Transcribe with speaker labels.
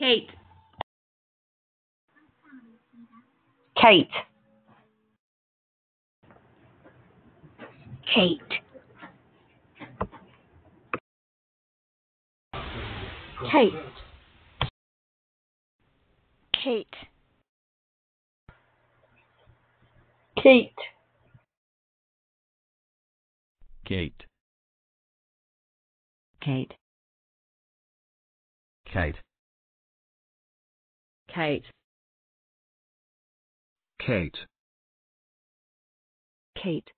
Speaker 1: Kate.
Speaker 2: Kate.
Speaker 3: Kate.
Speaker 1: Kate.
Speaker 3: Kate.
Speaker 2: Kate.
Speaker 4: Kate.
Speaker 3: Kate.
Speaker 4: Kate.
Speaker 1: Kate.
Speaker 4: Kate.
Speaker 3: Kate.